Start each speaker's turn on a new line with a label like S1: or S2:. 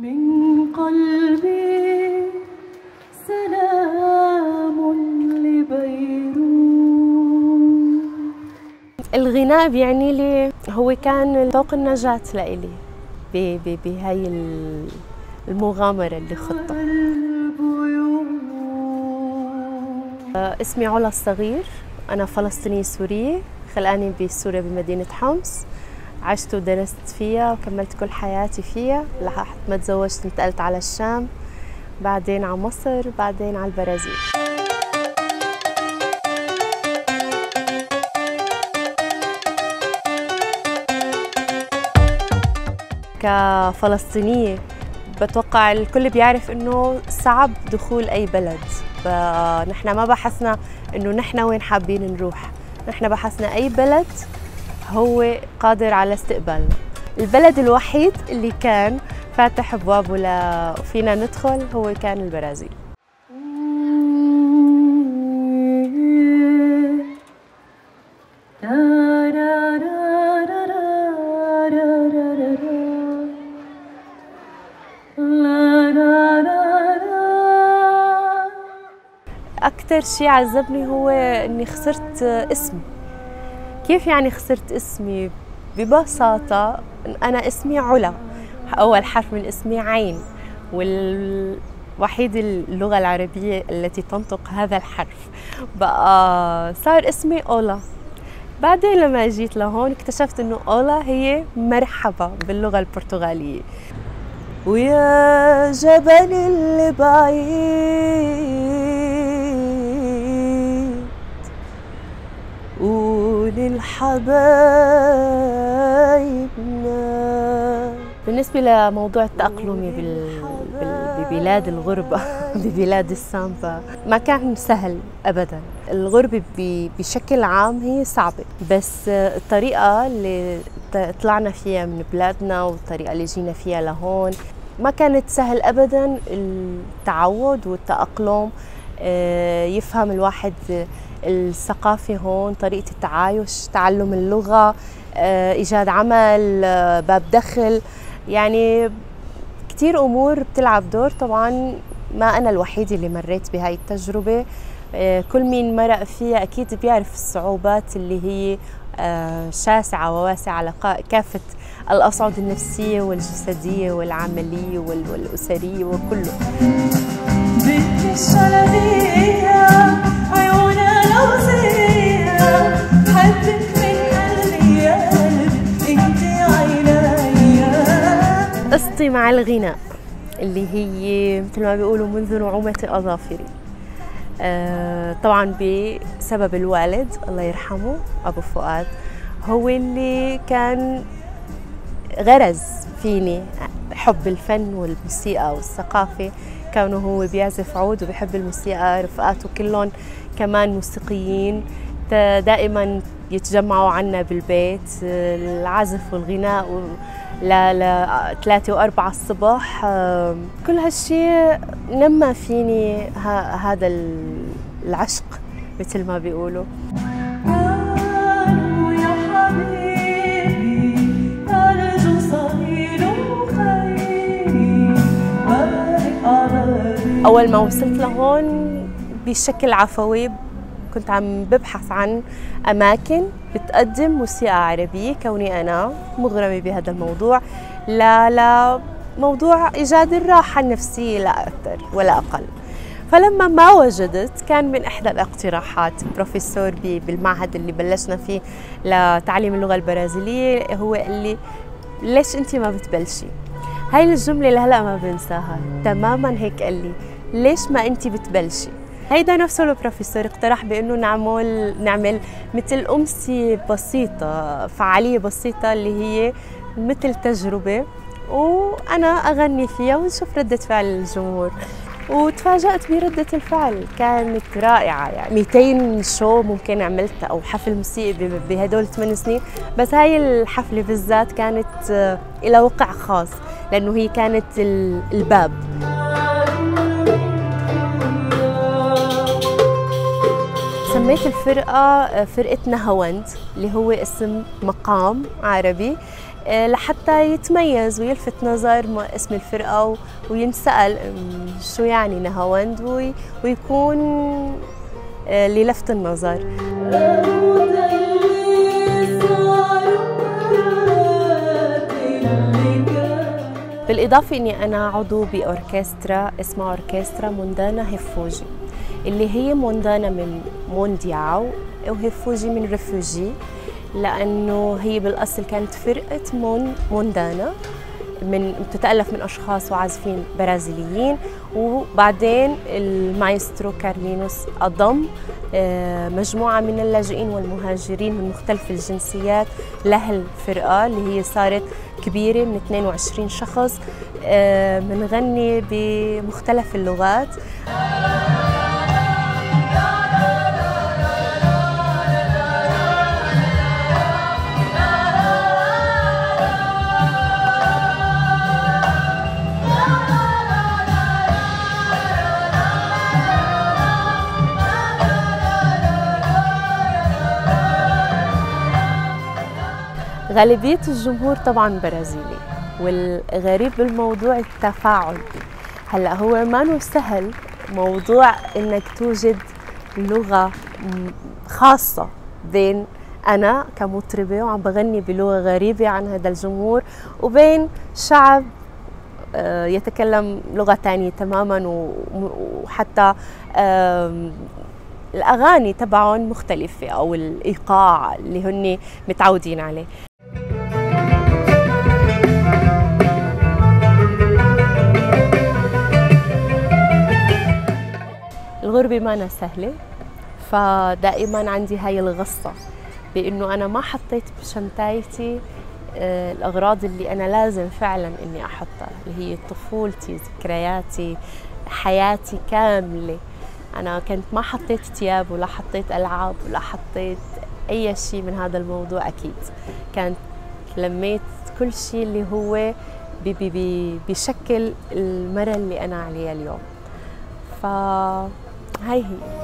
S1: من قلبي سلام لبيروت.
S2: الغناء بيعني لي هو كان طوق النجاة لإلي بهاي ال- المغامرة اللي
S1: البيوت
S2: اسمي علا الصغير أنا فلسطينية سورية خلقاني بسوريا بمدينة حمص. عشت ودرست فيها وكملت كل حياتي فيها لحد ما تزوجت انتقلت على الشام بعدين على مصر بعدين على البرازيل. كفلسطينية بتوقع الكل بيعرف إنه صعب دخول أي بلد. فنحن ما بحثنا إنه نحن وين حابين نروح. نحن بحثنا أي بلد هو قادر على استقبالنا البلد الوحيد اللي كان فاتح ابوابه لفينا ندخل هو كان البرازيل. أكثر شيء عذبني هو إني خسرت اسمي كيف يعني خسرت اسمي؟ ببساطة أنا اسمي علا. أول حرف من اسمي عين. والوحيد اللغة العربية التي تنطق هذا الحرف. بقى صار اسمي أولا. بعدين لما جيت لهون اكتشفت إنه أولا هي مرحبا باللغة البرتغالية. ويا جبل اللي بعيد. قول لحبايبنا بالنسبة لموضوع بال... بال... ببلاد الغربة ببلاد السامبا ما كان سهل أبدا. الغربة ب... بشكل عام هي صعبة بس الطريقة اللي طلعنا فيها من بلادنا والطريقة اللي جينا فيها لهون ما كانت سهل أبدا. التعود والتأقلم آه، يفهم الواحد الثقافة هون طريقة التعايش تعلم اللغة آه، إيجاد عمل آه، باب دخل. يعني كتير أمور بتلعب دور. طبعا ما أنا الوحيدة اللي مريت بهاي التجربة. آه، كل مين مرق فيها أكيد بيعرف الصعوبات اللي هي شاسعة وواسعة على كافة الأصعد النفسية والجسدية والعملية وال- والأسرية وكله. قصتي مع الغناء اللي هي مثل ما بيقولوا منذ نعومة أظافري. آه، طبعا بسبب الوالد الله يرحمه أبو فؤاد هو اللي كان غرز فيني حب الفن والموسيقى والثقافة. كونه هو بيعزف عود وبيحب الموسيقى رفقاته كلهم كمان موسيقيين. دائما يتجمعوا عنا بالبيت العزف والغناء و... ل ل ثلاثة وأربعة الصبح كل هالشيء نمى فيني. هذا ال- العشق مثل ما بيقولوا أول ما وصلت لهون بشكل عفوي كنت عم ببحث عن أماكن بتقدم موسيقى عربية كوني أنا مغرمة بهذا الموضوع لا لا موضوع إيجاد الراحة النفسية لا أكثر ولا أقل. فلما ما وجدت كان من إحدى الاقتراحات بروفيسور بالمعهد اللي بلشنا فيه لتعليم اللغة البرازيلية هو قال لي ليش أنت ما بتبلشي؟ هاي الجملة اللي هلا ما بنساها. تماما هيك قال لي ليش ما أنت بتبلشي؟ هيدا نفسه البروفيسور اقترح بأنه نعمل نعمل مثل أمسية بسيطة فعالية بسيطة اللي هي مثل تجربة وأنا أغني فيها ونشوف ردة فعل الجمهور. وتفاجأت بردة الفعل كانت رائعة يعني 200 شو ممكن عملتها أو حفل موسيقي بهدول 8 سنين. بس هاي الحفلة بالذات كانت آه، إلى وقع خاص لأنه هي كانت ال- الباب. سميت الفرقة آه، فرقة نهاوند اللي هو اسم مقام عربي آه، لحتى يتميز ويلفت نظر اسم الفرقة وينسأل شو يعني نهاوند؟ وي- ويكون آه، للفت النظر. بالإضافة إني أنا عضو بأوركسترا اسمها أوركسترا موندانا هيفوجي اللي هي موندانا من mundial وهيفوجي من refugee لأنه هي بالأصل كانت فرقة مون موندانا. من بتتألف من أشخاص وعازفين برازيليين. وبعدين المايسترو كارلينوس أضم آه، مجموعة من اللاجئين والمهاجرين من مختلف الجنسيات لهالفرقة اللي هي صارت كبيرة من 22 شخص آه، بنغني بمختلف اللغات. غالبية الجمهور طبعا برازيلي والغريب بالموضوع التفاعل. هلأ هو ما سهل موضوع إنك توجد لغة خاصة. بين أنا كمطربة وعم بغني بلغة غريبة عن هذا الجمهور وبين شعب آه، يتكلم لغة تانية تماما وحتى الأغاني تبعهم مختلفة أو الإيقاع اللي هن متعودين عليه. الغربة ما سهلة فدائما عندي هاي الغصة بإنه أنا ما حطيت بشنطايتي آه، الأغراض اللي أنا لازم فعلا إني أحطها اللي هي طفولتي ذكرياتي حياتي كاملة. أنا كنت ما حطيت ثياب ولا حطيت ألعاب ولا حطيت أي شيء من هذا الموضوع أكيد. كانت لميت كل شيء اللي هو بي بي بي بشكل المرة اللي أنا عليها اليوم. فهاي هي